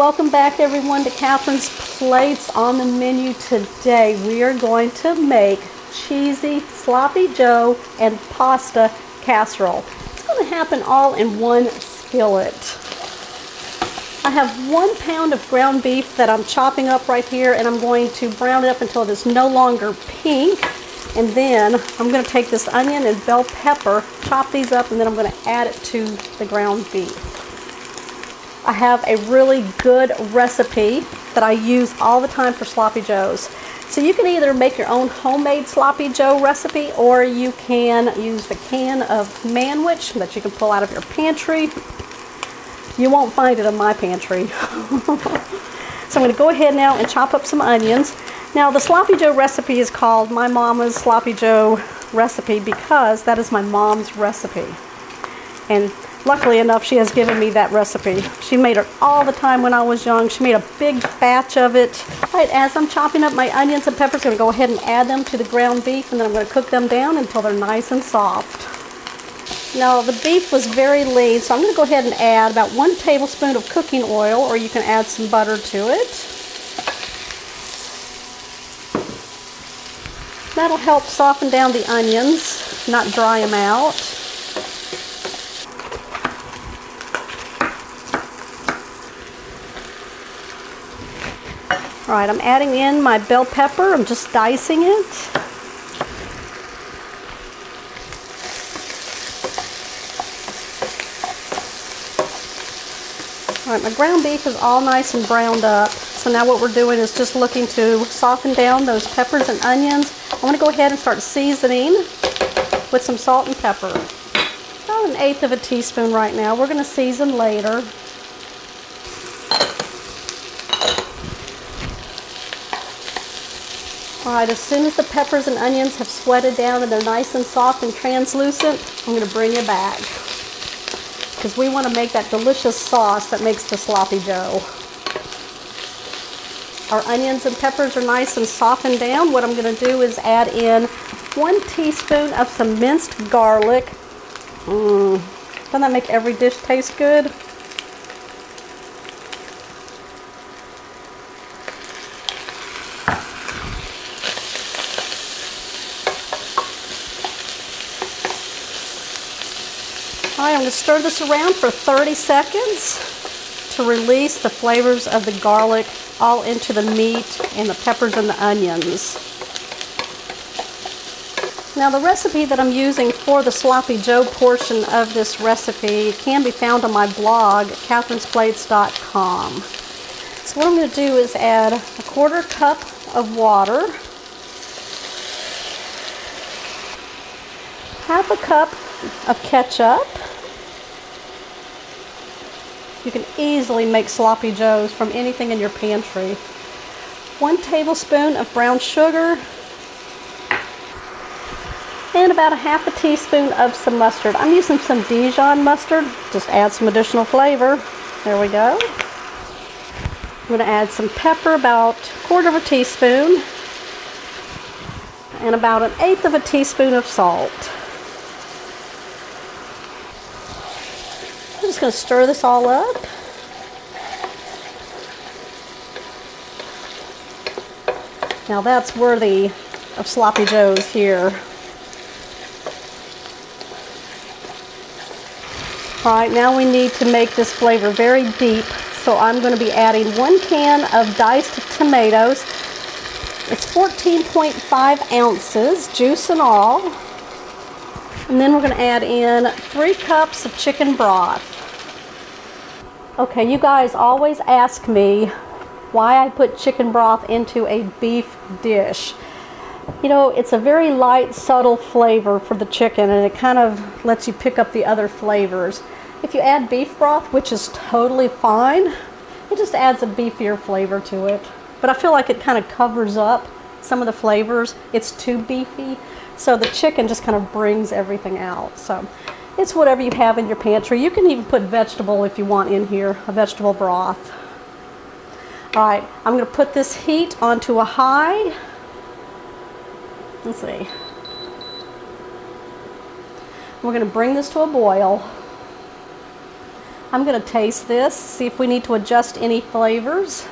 Welcome back everyone to Catherine's Plates. On the menu today we are going to make cheesy sloppy joe and pasta casserole. It's going to happen all in one skillet. I have one pound of ground beef that I'm chopping up right here and I'm going to brown it up until it is no longer pink. And then I'm going to take this onion and bell pepper, chop these up, and then I'm going to add it to the ground beef. I have a really good recipe that I use all the time for sloppy joes. So you can either make your own homemade sloppy joe recipe or you can use the can of manwich that you can pull out of your pantry. You won't find it in my pantry. so I'm going to go ahead now and chop up some onions. Now the sloppy joe recipe is called my mama's sloppy joe recipe because that is my mom's recipe. And Luckily enough, she has given me that recipe. She made it all the time when I was young. She made a big batch of it. All right, as I'm chopping up my onions and peppers, I'm going to go ahead and add them to the ground beef, and then I'm going to cook them down until they're nice and soft. Now, the beef was very lean, so I'm going to go ahead and add about one tablespoon of cooking oil, or you can add some butter to it. That'll help soften down the onions, not dry them out. All right, I'm adding in my bell pepper. I'm just dicing it. All right, my ground beef is all nice and browned up. So now what we're doing is just looking to soften down those peppers and onions. I'm gonna go ahead and start seasoning with some salt and pepper. About an eighth of a teaspoon right now. We're gonna season later. All right, as soon as the peppers and onions have sweated down and they're nice and soft and translucent, I'm gonna bring you back. Because we wanna make that delicious sauce that makes the sloppy joe. Our onions and peppers are nice and softened down. What I'm gonna do is add in one teaspoon of some minced garlic. Mmm, doesn't that make every dish taste good? All right, I'm going to stir this around for 30 seconds to release the flavors of the garlic all into the meat and the peppers and the onions. Now the recipe that I'm using for the sloppy joe portion of this recipe can be found on my blog, catherinesplates.com. So what I'm going to do is add a quarter cup of water, half a cup of ketchup, you can easily make sloppy joes from anything in your pantry. One tablespoon of brown sugar and about a half a teaspoon of some mustard. I'm using some Dijon mustard, just add some additional flavor. There we go. I'm going to add some pepper, about a quarter of a teaspoon, and about an eighth of a teaspoon of salt. Just going to stir this all up. Now that's worthy of sloppy joes here. All right, now we need to make this flavor very deep. So I'm going to be adding one can of diced tomatoes. It's 14.5 ounces, juice and all. And then we're going to add in three cups of chicken broth. Okay, you guys always ask me why I put chicken broth into a beef dish. You know, it's a very light, subtle flavor for the chicken and it kind of lets you pick up the other flavors. If you add beef broth, which is totally fine, it just adds a beefier flavor to it. But I feel like it kind of covers up some of the flavors. It's too beefy. So the chicken just kind of brings everything out. So it's whatever you have in your pantry. You can even put vegetable if you want in here, a vegetable broth. All right, I'm going to put this heat onto a high. Let's see. We're going to bring this to a boil. I'm going to taste this, see if we need to adjust any flavors.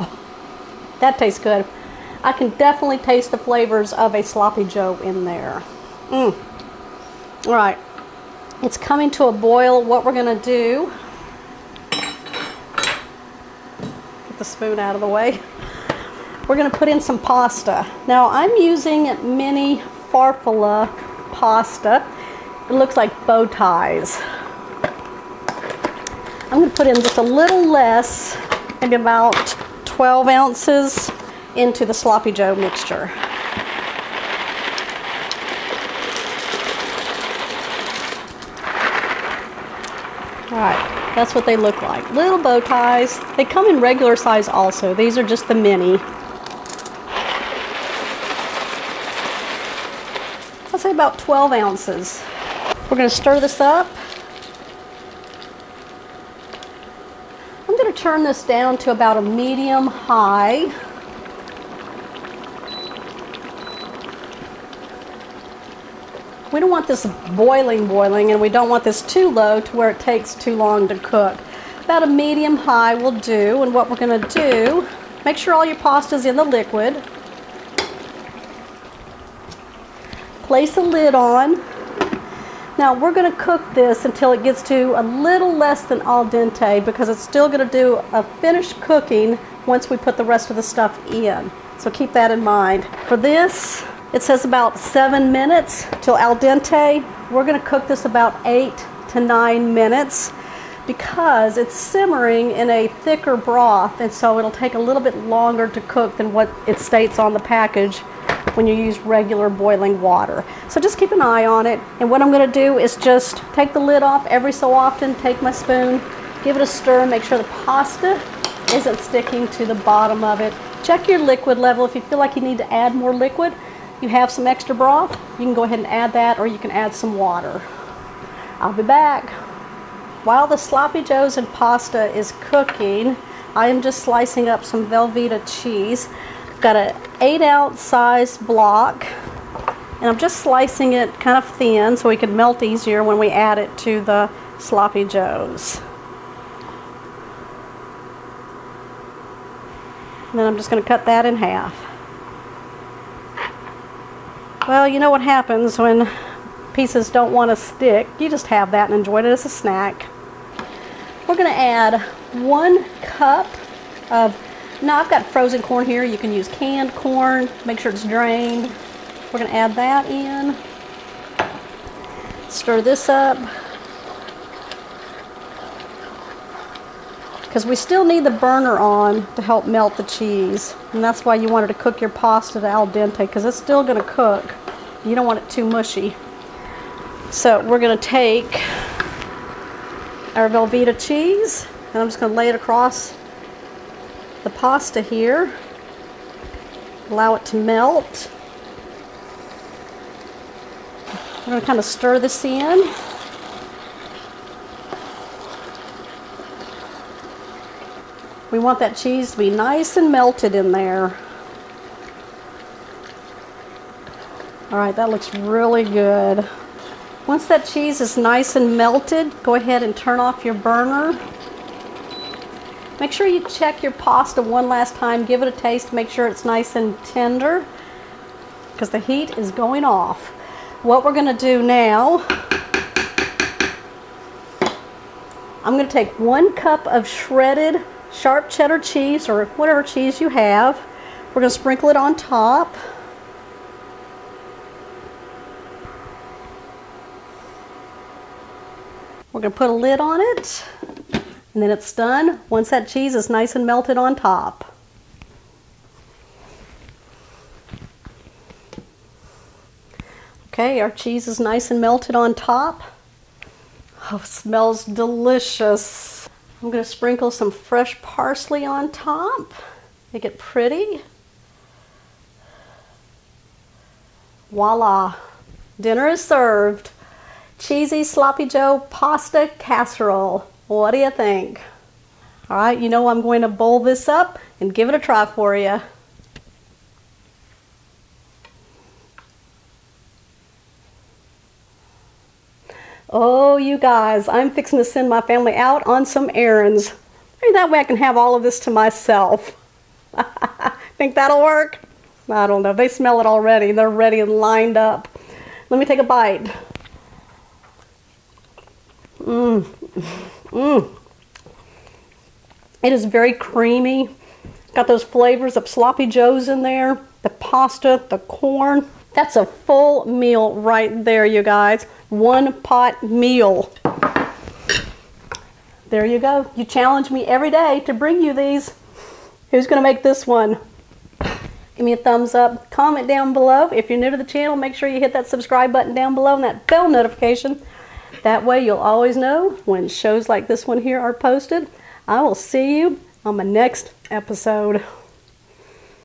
Oh, that tastes good. I can definitely taste the flavors of a sloppy joe in there. Mm. All right, it's coming to a boil. What we're to do, get the spoon out of the way. We're to put in some pasta. Now I'm using mini farfalla pasta. It looks like bow ties. I'm to put in just a little less, maybe about 12 ounces into the sloppy joe mixture. All right, that's what they look like. Little bow ties. They come in regular size also. These are just the mini. I'll say about 12 ounces. We're going to stir this up. I'm going to turn this down to about a medium high. We don't want this boiling boiling and we don't want this too low to where it takes too long to cook. About a medium high will do and what we're going to do, make sure all your pasta is in the liquid. Place a lid on. Now we're going to cook this until it gets to a little less than al dente because it's still going to do a finished cooking once we put the rest of the stuff in. So keep that in mind. For this, it says about seven minutes till al dente. We're going to cook this about eight to nine minutes because it's simmering in a thicker broth and so it'll take a little bit longer to cook than what it states on the package when you use regular boiling water. So just keep an eye on it. And what I'm going to do is just take the lid off every so often, take my spoon, give it a stir, make sure the pasta isn't sticking to the bottom of it. Check your liquid level. If you feel like you need to add more liquid, you have some extra broth, you can go ahead and add that or you can add some water. I'll be back. While the sloppy joes and pasta is cooking, I am just slicing up some Velveeta cheese. I've got an 8 ounce size block and I'm just slicing it kind of thin so we can melt easier when we add it to the sloppy joes. And then I'm just going to cut that in half. Well, you know what happens when pieces don't want to stick. You just have that and enjoy it as a snack. We're going to add one cup of, now I've got frozen corn here. You can use canned corn. Make sure it's drained. We're going to add that in. Stir this up. Because we still need the burner on to help melt the cheese. And that's why you wanted to cook your pasta to al dente because it's still going to cook. You don't want it too mushy. So we're going to take our Velveeta cheese and I'm just going to lay it across the pasta here. Allow it to melt. We're going to kind of stir this in. We want that cheese to be nice and melted in there. All right, that looks really good. Once that cheese is nice and melted, go ahead and turn off your burner. Make sure you check your pasta one last time. Give it a taste. Make sure it's nice and tender because the heat is going off. What we're going to do now, I'm going to take one cup of shredded sharp cheddar cheese or whatever cheese you have. We're going to sprinkle it on top. We're going to put a lid on it and then it's done once that cheese is nice and melted on top. Okay, our cheese is nice and melted on top. Oh, smells delicious. I'm going to sprinkle some fresh parsley on top, make it pretty. Voila, dinner is served. Cheesy Sloppy Joe pasta casserole. What do you think? All right, you know I'm going to bowl this up and give it a try for you. Oh, you guys, I'm fixing to send my family out on some errands. Maybe that way I can have all of this to myself. Think that'll work? I don't know. They smell it already. They're ready and lined up. Let me take a bite. Mmm. Mmm. It is very creamy. Got those flavors of sloppy joes in there, the pasta, the corn. That's a full meal right there, you guys. One pot meal. There you go. You challenge me every day to bring you these. Who's going to make this one? Give me a thumbs up. Comment down below. If you're new to the channel, make sure you hit that subscribe button down below and that bell notification. That way you'll always know when shows like this one here are posted. I will see you on my next episode.